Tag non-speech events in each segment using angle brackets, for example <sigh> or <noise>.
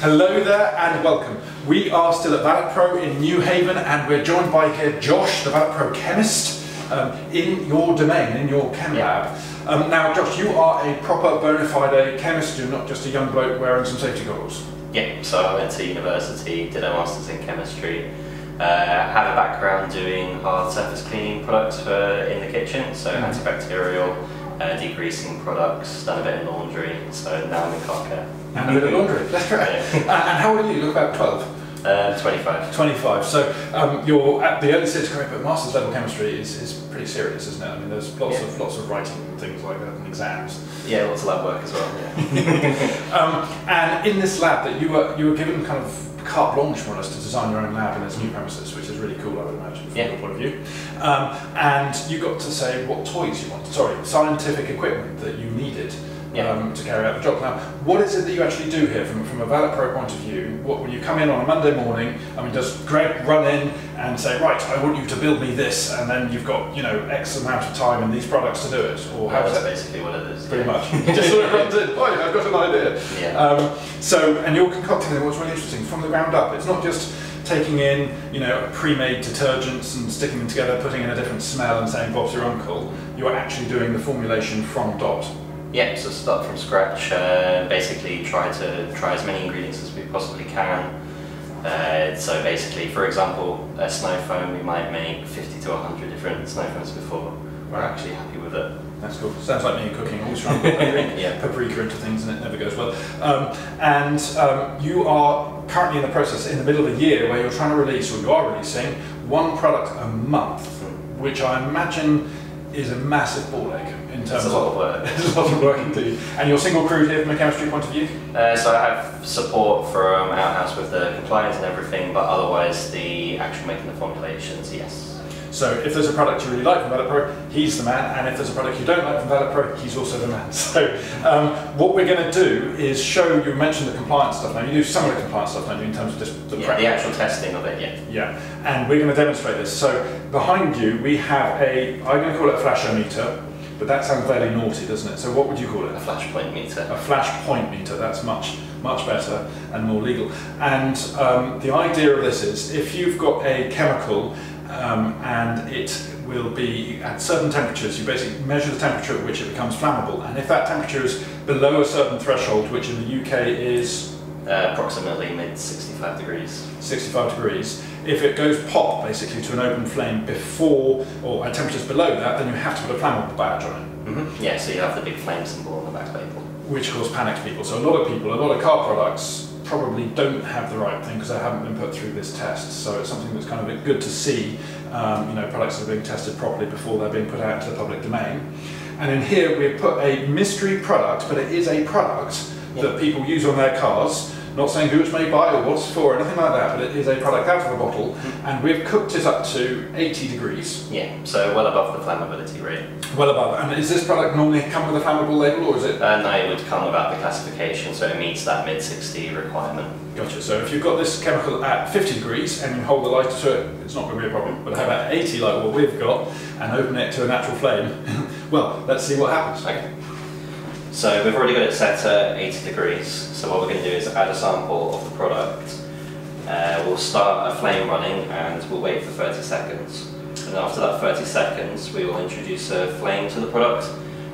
Hello there and welcome. We are still at ValetPRO in New Haven and we're joined by here Josh, the ValetPRO chemist, um, in your domain, in your chem lab. Um, now Josh, you are a proper bona fide chemist, you're not just a young bloke wearing some safety goggles. Yeah, so I went to university, did a master's in chemistry, uh, have a background doing hard surface cleaning products for in the kitchen, so Mhm. antibacterial, uh, degreasing products, done a bit of laundry, so now I'm in car care. And a bit of laundry, <laughs> that's right. <laughs> and, and how old are you? You look about 12. Uh, 25. 25. So um, you're at the early stage of career, but master's level chemistry is, is pretty serious, isn't it? I mean, there's lots Yeah. of lots of writing and things like that and exams. Yeah, lots of lab work as well. Yeah. <laughs> Um, and in this lab, that you were you were given kind of carte blanche more or less to design your own lab in this new premises, which is really cool, I would imagine, from Yeah. your point of view. Um, and you got to say what toys you wanted, sorry, scientific equipment that you needed. Yeah. Um, to carry out the job. Now, what is it that you actually do here from, from a ValetPRO point of view? What, when you come in on a Monday morning, I mean, does Greg run in and say, right, I want you to build me this, and then you've got, you know, X amount of time and these products to do it? Or how That's that basically what it is. pretty yeah. much. Just sort of runs in, oh, I've got an idea. Yeah. Um, so, and you're concocting it, what's really interesting, from the ground up. It's not just taking in, you know, pre-made detergents and sticking them together, putting in a different smell and saying, Bob's your uncle. You're actually doing the formulation from dot. Yeah, so start from scratch. Uh, basically, try to try as many ingredients as we possibly can. Uh, so basically, for example, a snow foam, we might make 50 to 100 different snow foams before we're actually happy with it. That's cool. Sounds like me cooking. Always trying to put <laughs> Yeah. paprika into things and it never goes well. Um, and um, you are currently in the process, in the middle of a year, where you're trying to release, or you are releasing, one product a month, which I imagine is a massive ball ache in terms It's a lot of work. <laughs> It's a lot of work indeed. And you're single crewed here from a chemistry point of view? Uh, so I have support from Outhouse with the compliance and everything, but otherwise the actual making the formulations, yes. So if there's a product you really like from Pro, he's the man, and if there's a product you don't like from Pro, he's also the man. <laughs> So um, what we're going to do is show, you mentioned the compliance stuff now, you do some of the compliance stuff now in terms of just the Yeah, prep. the actual testing of it, yeah. Yeah, and we're going to demonstrate this. So behind you we have a, I'm going to call it a flashometer, but that sounds fairly naughty, doesn't it? So what would you call it? A flash point meter. a flash point meter. That's much much better and more legal. And um, the idea of this is if you've got a chemical um, and it will be at certain temperatures, you basically measure the temperature at which it becomes flammable. And if that temperature is below a certain threshold, which in the UK is Uh, approximately mid 65 degrees. 65 degrees, if it goes pop basically to an open flame before or at temperatures below that, then you have to put a flammable badge on it. hmm Yeah, so you have the big flame symbol on the back label. which cause panics people. So a lot of people, a lot of car products probably don't have the right thing because they haven't been put through this test. So it's something that's kind of good to see, um, you know, products that are being tested properly before they're being put out into the public domain. And in here we've put a mystery product, but it is a product that people use on their cars. Not saying who it's made by or what it's for, or anything like that, but it is a product out of a bottle, mm-hmm. and we've cooked it up to 80 degrees, Yeah, so well above the flammability rate. well above. And is this product normally come with a flammable label, or is it uh, And it would come without the classification, so it meets that mid 60 requirement. Gotcha. So if you've got this chemical at 50 degrees and you hold the lighter to it, it's not going to be a problem. But how about 80 like what we've got and open it to a natural flame? <laughs> well, let's see what happens. Okay. So we've already got it set at 80 degrees. So what we're going to do is add a sample of the product. Uh, we'll start a flame running and we'll wait for 30 seconds. And after that 30 seconds, we will introduce a flame to the product.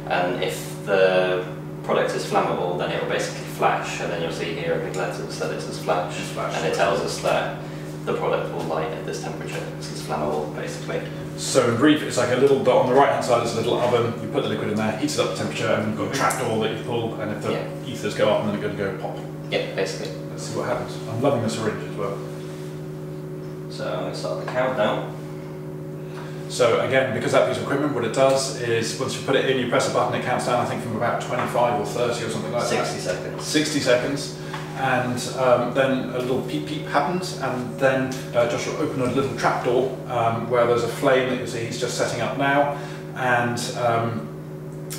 And if the product is flammable, then it will basically flash. And then you'll see here in big letters that it says flash. It's flash. And it tells us that the product will light at this temperature. This is flammable, basically. So in brief, it's like a little dot on the right hand side is a little oven. You put the liquid in there, heats it up to temperature, and you've got a trapdoor that you pull, and if the Yeah. ethers go up, then it's going to go pop. Yeah, basically. Let's see what happens. I'm loving the syringe as well. So I'm going to start the countdown. So again, because that piece of equipment, what it does is once you put it in, you press a button, it counts down, I think from about 25 or 30 or something like that. 60 seconds. 60 seconds, and um, then a little peep peep happens, and then uh, Josh will open a little trapdoor um, where there's a flame that you see he's just setting up now, and um,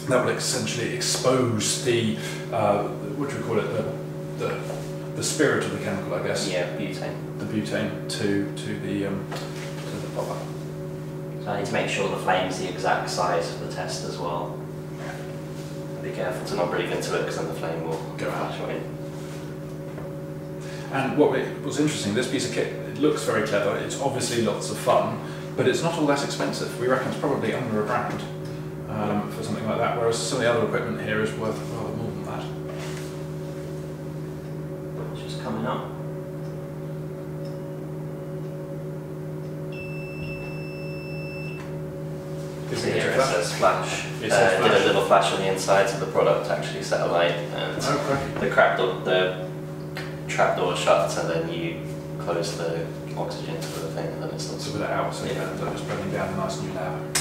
that will essentially expose the, uh, what do we call it, the, the, the spirit of the chemical, I guess, Yeah, butane. the butane to, to the, um, to the popper. So I need to make sure the flame's the exact size for the test as well. Be careful to not breathe into it because then the flame will Go out. Flash. And what was interesting, this piece of kit, it looks very clever, it's obviously lots of fun, but it's not all that expensive. We reckon it's probably under a grand um, for something like that, whereas some of the other equipment here is worth rather more than that. Just coming up. So here it flash? says flash. It Uh, says Did a little flash on the inside so the product actually set a light and Oh, crikey. the crap door, the trap door shuts and then you close the oxygen to the thing and then it Let's stops. put it out so Yeah. just burning down a nice new lab.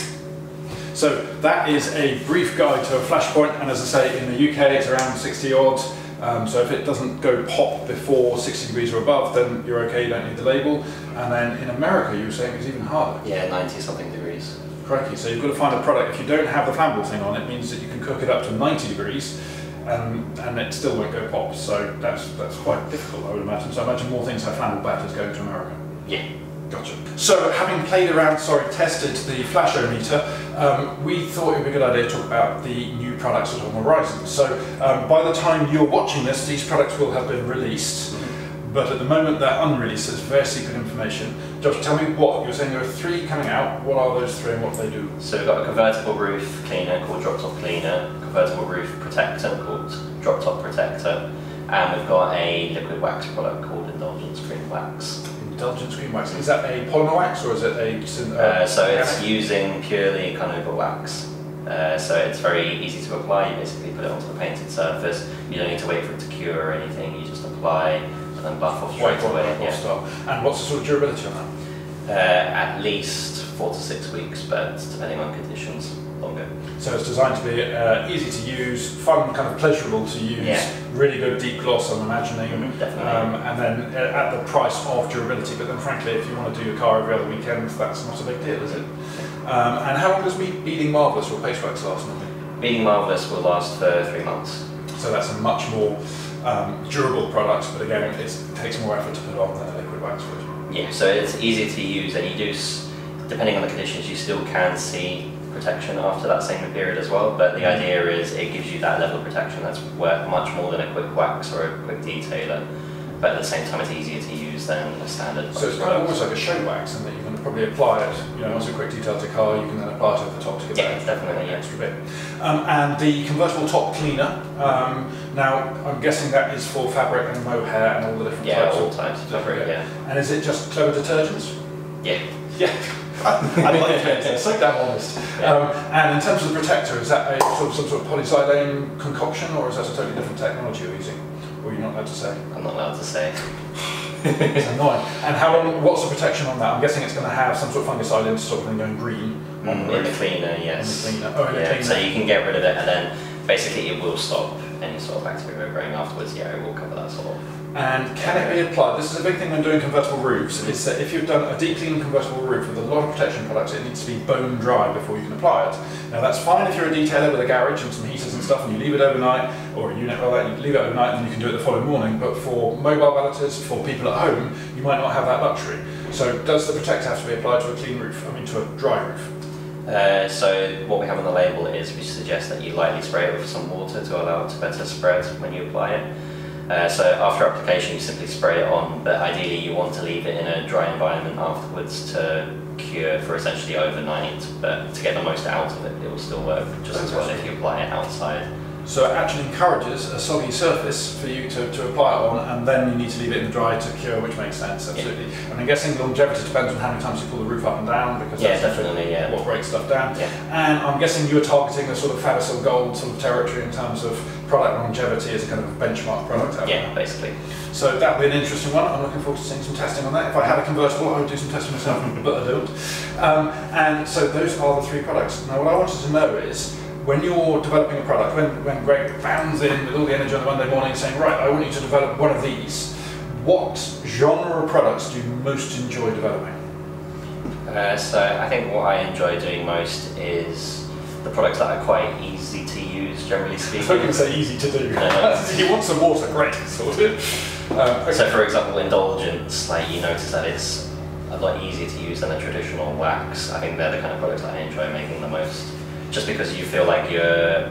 So that is a brief guide to a flashpoint, and as I say, in the UK it's around 60 odd. Um, so if it doesn't go pop before 60 degrees or above, then you're okay, you don't need the label. And then in America, you were saying it's even harder. Yeah, 90 something degrees. Crikey, so you've got to find a product. If you don't have the flammable thing on, it means that you can cook it up to 90 degrees and, and it still won't go pop. So that's, that's quite difficult, I would imagine. So I imagine more things have flammable batters going to America. Yeah. Gotcha. So, having played around, sorry, tested the flashometer, um, we thought it would be a good idea to talk about the new products that are on the horizon. So, um, by the time you're watching this, these products will have been released, but at the moment they're unreleased. It's very secret information. Josh, tell me what you're saying. There are three coming out. What are those three and what do they do? So we've got a convertible roof cleaner called Drop Top Cleaner, convertible roof protector called Drop Top Protector, and we've got a liquid wax product called Indulgence Green Wax. Indulgence green wax. Is that a polymer wax or is it a? syn- Uh, so it's organic? using purely carnauba wax. Uh, so it's very easy to apply. You basically put it onto the painted surface. You don't need to wait for it to cure or anything. You just apply and then buff off straight away. Yeah. And what's the sort of durability on that? Uh, at least four to six weeks, but depending on conditions, longer. So it's designed to be uh, easy to use, fun, kind of pleasurable to use, Yeah. really good deep gloss, I'm imagining, Mhm, definitely. um, and then uh, at the price of durability. But then, frankly, if you want to do your car every other weekend, that's not a big deal, is it? Um, and how long does Be- Beading Marvellous or Wax last normally? Beading Marvellous will last for three months. So that's a much more um, durable products, but again, it takes more effort to put on than a liquid wax would. Yeah, so it's easy to use, and you do, depending on the conditions, you still can see protection after that same period as well. But the idea is it gives you that level of protection that's worth much more than a quick wax or a quick detailer. But at the same time, it's easier to use than a standard. So it's kind of almost like a show wax, you can probably apply it. You know, once a quick detail to car, you can then apply it over the top to get Yeah, that definitely, yeah. extra bit. Um, and the convertible top cleaner. Um, now, I'm guessing that is for fabric and mohair and all the different Yeah, types all types of fabric. Yeah, And is it just clever detergents? yeah. Yeah. <laughs> I like it. It's so damn honest. Um, and in terms of the protector, is that a sort of some sort of polysiloxane concoction, or is that a totally different technology you're using? Or you're not allowed to say? I'm not allowed to say. <laughs> It's annoying. And how long? What's the protection on that? I'm guessing it's going to have some sort of fungicide in to stop them going green on Mm, the in the cleaner, In the yes. cleaner. Oh, in Yeah, cleaner. so you can get rid of it, and then basically it will stop any sort of bacteria growing afterwards. Yeah, it will cover that sort of. And can it be applied? This is a big thing when doing convertible roofs. Is that if you've done a deep clean convertible roof with a lot of protection products, it needs to be bone dry before you can apply it. Now that's fine if you're a detailer with a garage and some heaters and stuff, and you leave it overnight, or a unit like that, you leave it overnight, and you can do it the following morning. But for mobile valeters, for people at home, you might not have that luxury. So does the protector have to be applied to a clean roof? I mean, to a dry roof? Uh, so what we have on the label is we suggest that you lightly spray it with some water to allow it to better spread when you apply it. Uh, so after application, you simply spray it on, but ideally you want to leave it in a dry environment afterwards to cure for essentially overnight. But to get the most out of it, it will still work just as well if you apply it outside. So it actually encourages a soggy surface for you to, to apply it on, and then you need to leave it in the dry to cure, which makes sense, absolutely. And I'm guessing longevity depends on how many times you pull the roof up and down, because Yeah, that's definitely, yeah. what breaks stuff down. Yeah. And I'm guessing you're targeting a sort of Fabsil Gold sort of territory in terms of product longevity as a kind of benchmark product. out Yeah, there. basically. So that'll be an interesting one. I'm looking forward to seeing some testing on that. If I had a convertible, I would do some testing myself, <laughs> but I don't. Um, and so those are the three products. Now, what I wanted to know is when you're developing a product, when, when Greg bounds in with all the energy on the Monday morning saying, right, I want you to develop one of these, what genre of products do you most enjoy developing? Uh, so I think what I enjoy doing most is the products that are quite easy to use, generally speaking. <laughs> I thought you speaking. could say easy to do. No. <laughs> you want some water, great, sorted. Um, okay. So for example, indulgence, like you notice that it's a lot easier to use than a traditional wax. I think they're the kind of products that I enjoy making the most, just because you feel like you're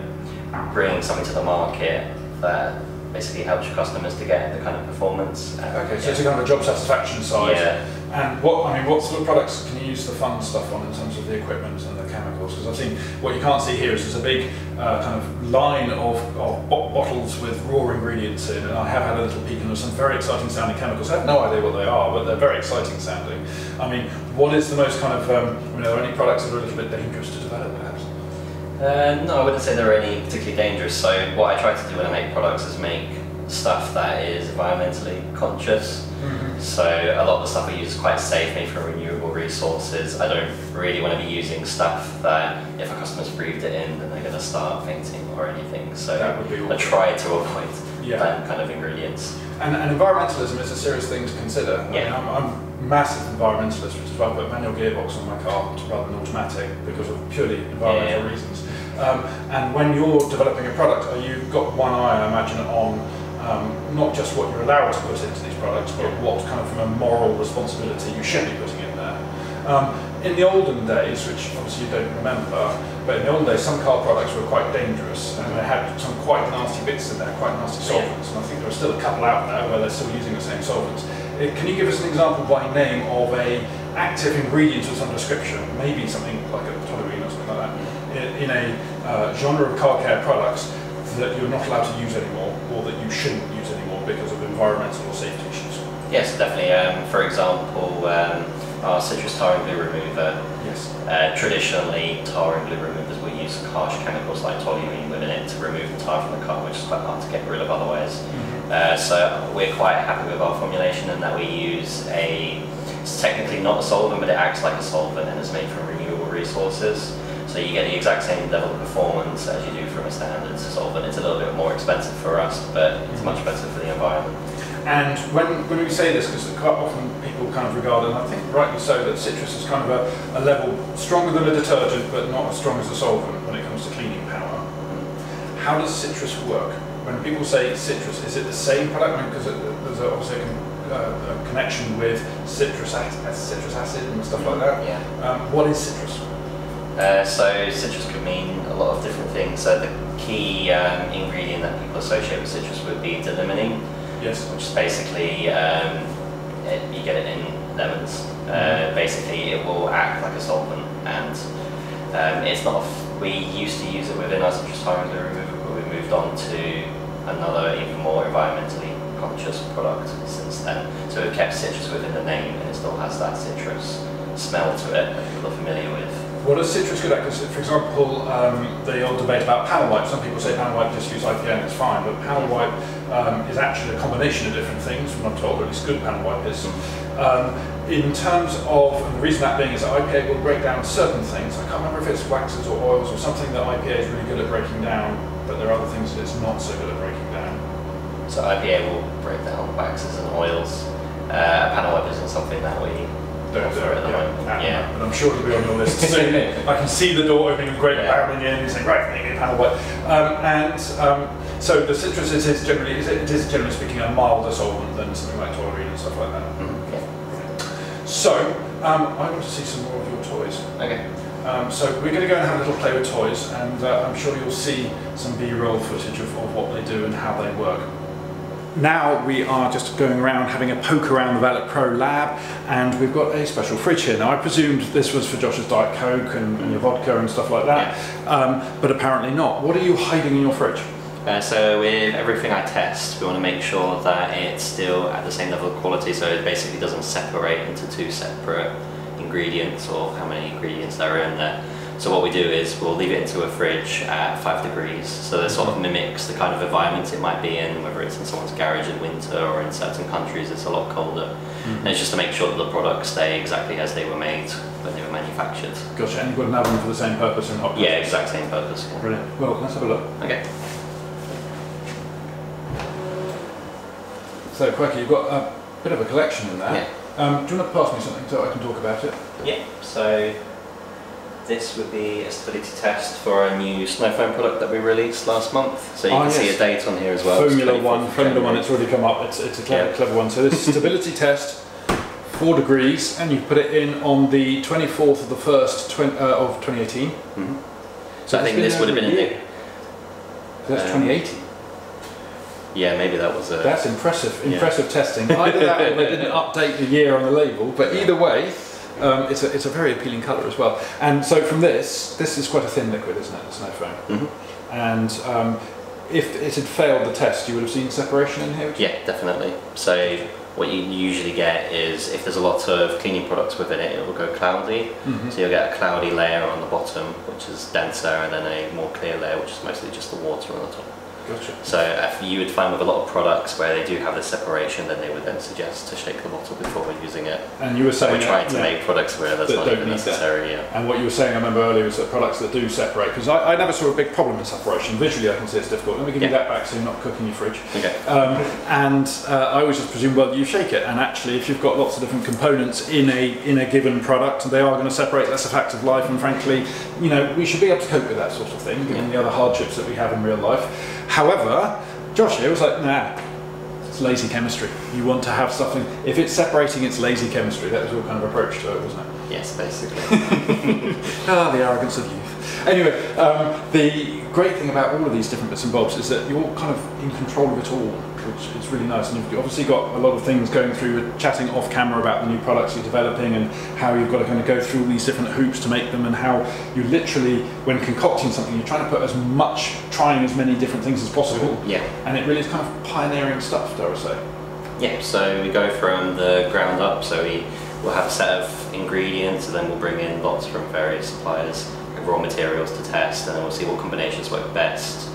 bringing something to the market that basically helps your customers to get the kind of performance. Okay, so yeah. it's a kind of a job satisfaction side. Yeah. And what I mean, what sort of products can you use the fun stuff on in terms of the equipment and the chemicals? Because I've seen what you can't see here is there's a big uh, kind of line of, of bottles with raw ingredients in, and I have had a little peek, and there's some very exciting sounding chemicals. I have no idea what they are, but they're very exciting sounding. I mean, what is the most kind of? Um, I mean, are there any products that are a little bit dangerous to develop, perhaps? Uh, no, I wouldn't say they're any particularly dangerous. So what I try to do when I make products is make stuff that is environmentally conscious. So a lot of the stuff I use is quite safe, made from renewable resources. I don't really want to be using stuff that if a customer's breathed it in, then they're going to start fainting or anything. So That would be I try to avoid Yeah. that kind of ingredients. And, and environmentalism is a serious thing to consider. I mean, I'm I'm a massive environmentalist, which is why I put a manual gearbox on my car rather than automatic because of purely environmental Yeah. reasons. Um, and when you're developing a product, you've got one eye, I imagine, on um, not just what you're allowed to put into these products, but what kind of from a moral responsibility you should be putting in there. Um, in the olden days, which obviously you don't remember, but in the olden days, some car products were quite dangerous and they had some quite nasty bits in there, quite nasty solvents. And I think there are still a couple out there where they're still using the same solvents. Uh, Can you give us an example by name of a active ingredient of some description, maybe something like a toluene or something like that, in, a uh, genre of car care products that you're not allowed to use anymore or that you shouldn't use anymore because of environmental or safety issues? Yes, definitely. Um, for example, um, our citrus tar and glue remover. Yes. Uh, traditionally, tar and glue removers will use harsh chemicals like toluene within it to remove the tar from the car, which is quite hard to get rid of otherwise. Uh, so we're quite happy with our formulation in that we use a, it's technically not a solvent, but it acts like a solvent and is made from renewable resources. So you get the exact same level of performance as you do from a standard solvent. It's a little bit more expensive for us, but it's much better for the environment. And when, when we say this, because quite often people kind of regard, and I think rightly so, that citrus is kind of a, a level stronger than a detergent, but not as strong as a solvent when it comes to cleaning power. How does citrus work? When people say citrus, is it the same product? Because there's obviously a, con- uh, a connection with citrus acid, citrus acid and stuff like that. Yeah. Um, what is citrus? Uh, so citrus could mean a lot of different things. So the key um, ingredient that people associate with citrus would be d-limonene, Yes. which is basically um, it, you get it in lemons. Uh, basically, it will act like a solvent, and um, it's not. f- We used to use it within our citrus and remover, but we moved on to another, even more environmentally conscious product since then. So we've kept citrus within the name, and it still has that citrus smell to it that people are familiar with. What does citrus good at? for example, um, the old debate about panel wipe. Some people say panel wipe just use IPA and it's fine, but panel wipe um, is actually a combination of different things, from I'm told, or at least good panel wipe is. Um, in terms of, and the reason that being is that IPA will break down certain things. I can't remember if it's waxes or oils or something that IPA is really good at breaking down, but there are other things that it's not so good at breaking down. So IPA will break down waxes and oils. Uh, panel wipe isn't something that we Don't do offer it, yeah. moment. Ah, Yeah. But I'm sure it'll be on your list soon. <laughs> I can see the door opening and Greg Yeah. barreling in and saying, right, make me a panel wipe. Um, and um, so the citrus is, is generally, is it, it is generally speaking a milder solvent than something like toluene and stuff like that. Mhm, yeah. So um, I want to see some more of your toys. Okay. Um, so we're going to go and have a little play with toys, and uh, I'm sure you'll see some B-roll footage of, of what they do and how they work. Now we are just going around having a poke around the ValetPRO lab, and we've got a special fridge here. Now I presumed this was for Josh's Diet Coke and, and your vodka and stuff like that, um, but apparently not. What are you hiding in your fridge? Uh, so with everything I test, we want to make sure that it's still at the same level of quality, so it basically doesn't separate into two separate ingredients or how many ingredients there are in there. So what we do is we'll leave it into a fridge at five degrees, so that sort of mimics the kind of environment it might be in, whether it's in someone's garage in winter or in certain countries it's a lot colder. And it's just to make sure that the products stay exactly as they were made when they were manufactured. Gotcha, and you've got another one for the same purpose in hot Yeah, exact same purpose. yeah. Brilliant. Well, let's have a look. Okay. So, Quirky, you've got a bit of a collection in there. Yeah. Um, do you want to pass me something so I can talk about it? Yeah, so this would be a stability test for a new snow foam product that we released last month. So you Ah, can see a date on here as well. Formula 24th One, Formula One, it's already come up. It's, it's a clever, Yeah. clever one. So this is a stability <laughs> test, four degrees, and you put it in on the 24th of the 1st twen- uh, of 2018. Mhm. So So I think this would have been a in year. That's Um, 2018. Yeah, maybe that was a. That's impressive, Yeah. impressive testing. Either that or they didn't <laughs> update the year on the label, but either way, um, it's, a, it's a very appealing colour as well. And so from this, this is quite a thin liquid, isn't it, the snow foam? Mhm. And um, if it had failed the test, you would have seen separation in here? Yeah, definitely. So what you usually get is if there's a lot of cleaning products within it, it will go cloudy. Mhm. So you'll get a cloudy layer on the bottom, which is denser, and then a more clear layer, which is mostly just the water on the top. Gotcha. So if you would find with a lot of products where they do have this separation, then they would then suggest to shake the bottle before we're using it. And you were saying We're trying that- to yeah. make products where that's That not even necessary. Yeah. And what you were saying, I remember earlier, was that products that do separate, because I, I never saw a big problem in separation. Visually, I can see it's difficult. Let me give you that back so you're not cooking your fridge. Okay. Um, and uh, I always just presume, well, you shake it, and actually, if you've got lots of different components in a in a given product, they are going to separate. That's a fact of life, and frankly, you know, we should be able to cope with that sort of thing, given the other hardships that we have in real life. However, Josh here was like, nah. It's lazy chemistry. You want to have something. If it's separating, it's lazy chemistry. That was your kind of approach to it, wasn't it? Yes, basically. <laughs> Ah, the arrogance of youth. Anyway, um, the great thing about all of these different bits and bobs is that you're kind of in control of it all, which is really nice. And you've obviously got a lot of things going through, We're chatting off camera about the new products you're developing and how you've got to kind of go through all these different hoops to make them, and how you literally, when concocting something, you're trying to put as much, trying as many different things as possible. yeah. And it really is kind of pioneering stuff, dare I say. Yeah, so we go from the ground up, so we will have a set of ingredients and then we'll bring in lots from various suppliers, raw materials to test, and then we'll see what combinations work best.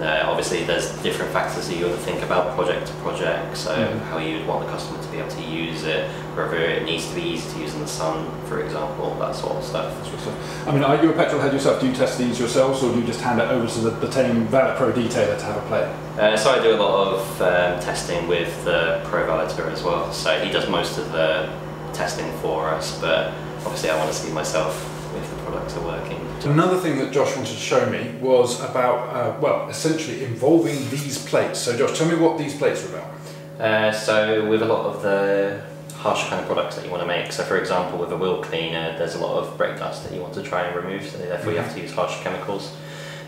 Uh, obviously, there's different factors that you have to think about project to project, so Mhm. how you would want the customer to be able to use it, whether it needs to be easy to use in the sun, for example, that sort of stuff. That sort of stuff. I mean, are you a petrol head yourself? Do you test these yourselves, or do you just hand it over to the, the Tame ValetPRO detailer to have a play? Uh, so I do a lot of um, testing with the Pro Valeter as well. So he does most of the testing for us, but obviously I want to see myself if the products are working. Another thing that Josh wanted to show me was about, uh, well, essentially involving these plates. So, Josh, tell me what these plates are about. Uh, so with a lot of the harsh kind of products that you want to make, so for example with a wheel cleaner, there's a lot of brake dust that you want to try and remove, so therefore you have to use harsh chemicals.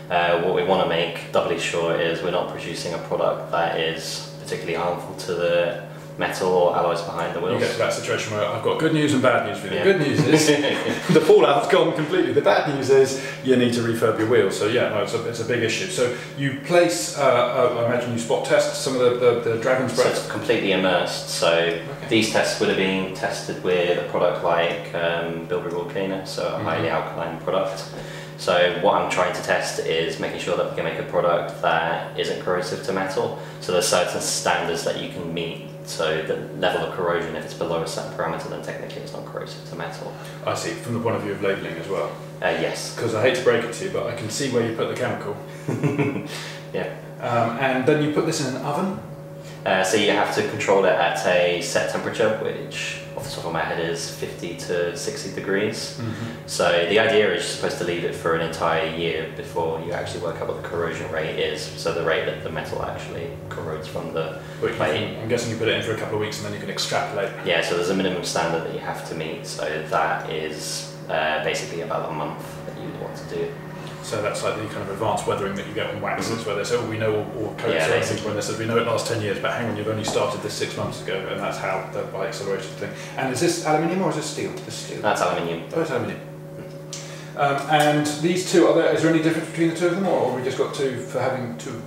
Uh, what we want to make doubly sure is we're not producing a product that is particularly harmful to the metal or alloys behind the You wheels. get to that situation where I've got good news and bad news for you. Yeah. The good news is <laughs> the fallout's gone completely. The bad news is you need to refurb your wheels. So yeah, no, it's a, it's a big issue. So you place, uh, uh, I imagine you spot test some of the, the, the Dragon's So Breath. it's completely immersed. So these tests would have been tested with a product like um, Bilberry Cleaner, so a Mhm. highly alkaline product. So what I'm trying to test is making sure that we can make a product that isn't corrosive to metal. So there's certain standards that you can meet. So the level of corrosion, if it's below a certain parameter, then technically it's not corrosive to metal. I see, from the point of view of labelling as well. Uh, yes. Because I hate to break it to you, but I can see where you put the chemical. <laughs> Yeah. Um, and then you put this in an oven. Uh, so you have to control it at a set temperature, which off the top of my head is 50 to 60 degrees. So the idea is you're supposed to leave it for an entire year before you actually work out what the corrosion rate is. So the rate that the metal actually corrodes from the you plate. I'm guessing you put it in for a couple of weeks and then you can extrapolate. Yeah, so there's a minimum standard that you have to meet. So that is uh, basically about a month that you'd want to do. So that's like the kind of advanced weathering that you get on waxes, where they say, oh, we know, or coats Yeah, or anything, when they said, we know it lasts 10 years, but hang on, you've only started this six months ago, and that's how the by acceleration thing. And is this aluminium or is this steel? This steel. That's aluminium. Oh, it's aluminium. Um, and these two, are there, is there any difference between the two of them, or have we just got two for having two?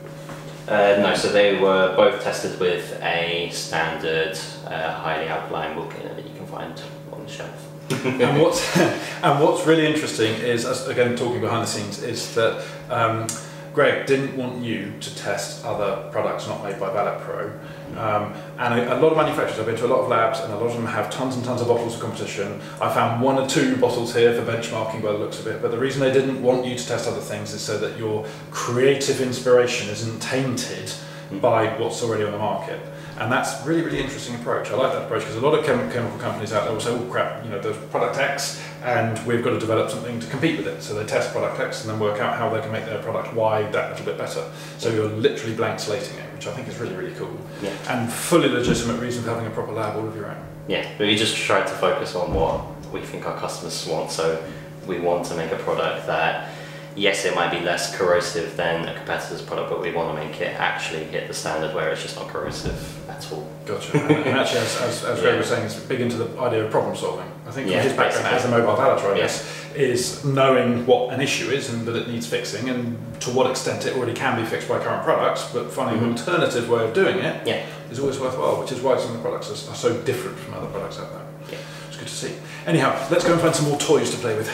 Uh, no, so they were both tested with a standard uh, highly alkaline cleaner that you can find on the shelf. <laughs> and what's <laughs> and what's really interesting is, as, again, talking behind the scenes, is that um, Greg didn't want you to test other products not made by ValetPRO. Um, and a, a lot of manufacturers, I've been to a lot of labs, and a lot of them have tons and tons of bottles of competition. I found one or two bottles here for benchmarking by the looks of it, but the reason they didn't want you to test other things is so that your creative inspiration isn't tainted by what's already on the market. And that's really, really interesting approach. I like that approach because a lot of chem- chemical companies out there will say, oh crap, you know, there's product X and we've got to develop something to compete with it. So they test product X and then work out how they can make their product Y that little bit better. So you're literally blank slating it, which I think is really, really cool. Yeah. And fully legitimate reason for having a proper lab all of your own. Yeah, but we just tried to focus on what we think our customers want. So we want to make a product that yes, it might be less corrosive than a competitor's product, but we want to make it actually hit the standard where it's just not corrosive at all. Gotcha. and, and actually, as, as, as Greg was saying, it's big into the idea of problem solving. I think Yeah, his background basically. as a mobile valeter, I Yeah. guess, is knowing what an issue is and that it needs fixing and to what extent it already can be fixed by current products, but finding an Mhm. alternative way of doing it is always worthwhile, which is why some of the products are, are so different from other products out there. It's good to see. Anyhow, let's go and find some more toys to play with.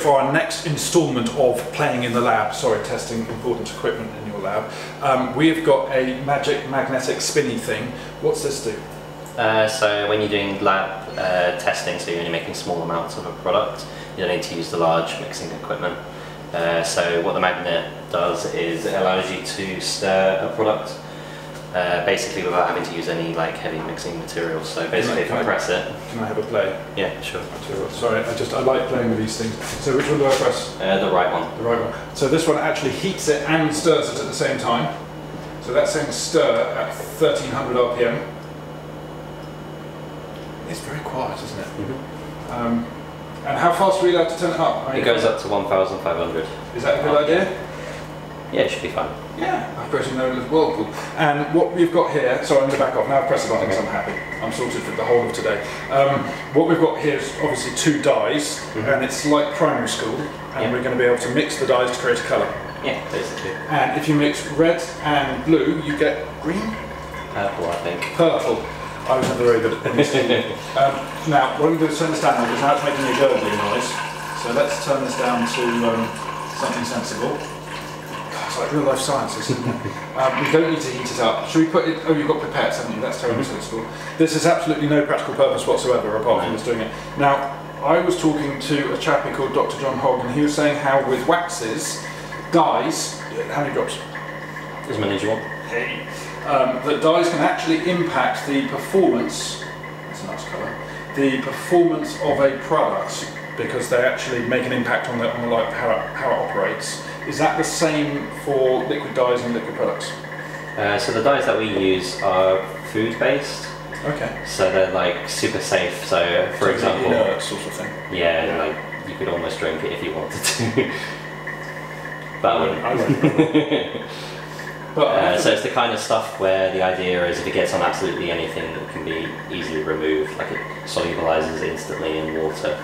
For our next instalment of playing in the lab, sorry, testing important equipment in your lab, um, we've got a magic magnetic spinny thing. What's this do? Uh, so when you're doing lab uh, testing, so you're only making small amounts of a product, you don't need to use the large mixing equipment. Uh, so what the magnet does is it allows you to stir a product uh, basically without having to use any like heavy mixing materials. So basically, if I press it, Can I have a play? yeah, sure, I what, Sorry, I just I like playing with these things. So which one do I press? uh, the right one. The right one. So this one actually heats it and stirs it at the same time. So that's saying stir at 1300 RPM. It's very quiet, isn't it? Um, and how fast are we allowed to turn it up? I It goes up to 1,500. Is that a good idea? Yeah, it should be fine. Yeah, I've pressed no little whirlpool. And what we've got here, sorry, I'm going to back off. Now I've the button because I'm happy. I'm sorted for the whole of today. Um, what we've got here is obviously two dyes, Mhm. and it's like primary school, and Yeah. we're going to be able to mix the dyes to create a colour. Yeah, basically. And if you mix red and blue, you get green, Purple, I think. purple. I was never very good at this. <laughs> um, now, what I'm going to turn this down because now it's making a gurgling noise. So let's turn this down to um, something sensible. It's like real life science, isn't it? um, we don't need to heat it up. Should we put it? Oh, you've got pipettes, haven't you? That's terribly sensible. This has absolutely no practical purpose whatsoever apart from just doing it. Now, I was talking to a chappie called Dr. John Hogg, and he was saying how with waxes, dyes, how many drops? As many as you want. Hey. Um, that dyes can actually impact the performance. That's a nice colour. The performance of a product because they actually make an impact on the, on the like how it, how it operates. Is that the same for liquid dyes and liquid products? Uh, so the dyes that we use are food based, Okay. so they're like super safe. So, for So example, inert sort of thing. yeah, Yeah. like you could almost drink it if you wanted to. <laughs> but I wouldn't. I won't. <laughs> but Uh, so it's the kind of stuff where the idea is if it gets on absolutely anything that can be easily removed, like it solubilizes instantly in water.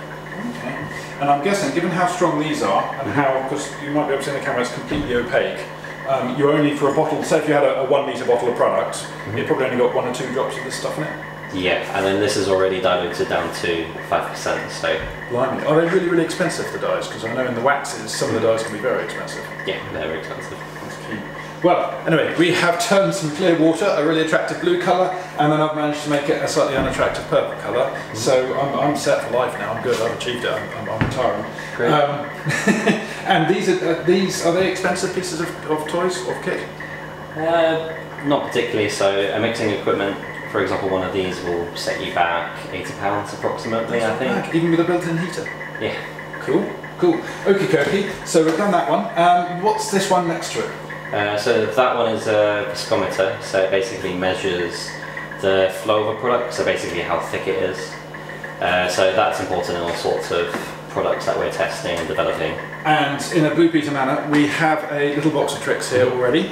Okay. And I'm guessing, given how strong these are, and how, because you might be able to see in the camera, it's completely opaque, um, you only, for a bottle, say if you had a, a one litre bottle of product, Mm-hmm. you probably only got one or two drops of this stuff in it. Yeah, and then this is already diluted down to 5%, so Blimey. Are they really, really expensive, the dyes? Because I know in the waxes, some of the dyes can be very expensive. yeah, they're very expensive. That's. Well, anyway, we have turned some clear water, a really attractive blue colour, and then I've managed to make it a slightly unattractive purple colour. So I'm, I'm set for life now. I'm good. I've achieved it. I'm, I'm, I'm retiring. Great. Um, <laughs> and these are uh, these are they expensive pieces of, of toys of kit? Uh, not particularly, so a mixing equipment, for example, one of these will set you back £80 approximately, I think. Heck, even with a built-in heater. Yeah. Cool. Cool. Okie dokie. So we've done that one. Um, what's this one next to it? Uh, so that one is a viscometer, so it basically measures the flow of a product, so basically how thick it is. Uh, so that's important in all sorts of products that we're testing and developing. And in a Blue Peter manner, we have a little box of tricks here already.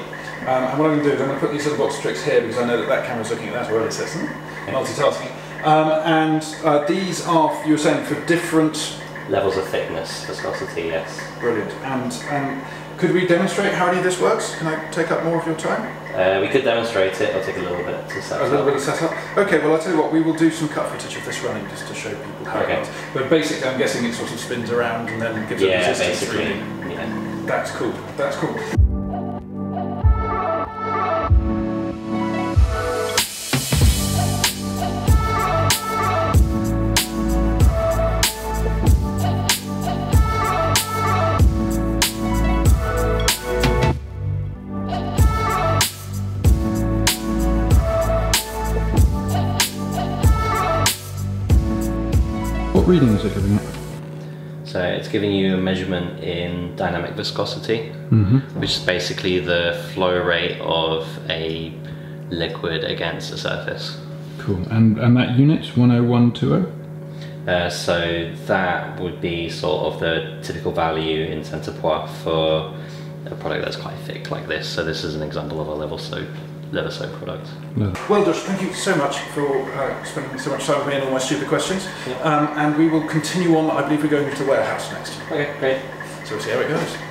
Um, and what I'm going to do is I'm going to put these little box of tricks here because I know that that camera's looking at that already, it's multitasking. Um, and uh, these are, you were saying, for different. Levels of thickness, viscosity, yes. Brilliant. And um, could we demonstrate how any of this works? Can I take up more of your time? Uh, we could demonstrate it, it'll take a little bit to set A little up. bit of setup. Okay, well, I'll tell you what, we will do some cut footage of this running just to show people how Okay. it works. But basically, I'm guessing it sort of spins around and then gives a Yeah, resistance basically. reading. Yeah. That's cool. That's cool. What reading is it giving it? So it's giving you a measurement in dynamic viscosity, Mm-hmm. which is basically the flow rate of a liquid against a surface. Cool. And and that unit's 10120? Uh, so that would be sort of the typical value in centre pois for a product that's quite thick like this. So this is an example of a level soap, leather soap product. Well, Josh, thank you so much for uh, spending so much time with me and all my stupid questions. Um, and we will continue on. I believe we're going into the warehouse next. Okay, great. So we'll see how it goes.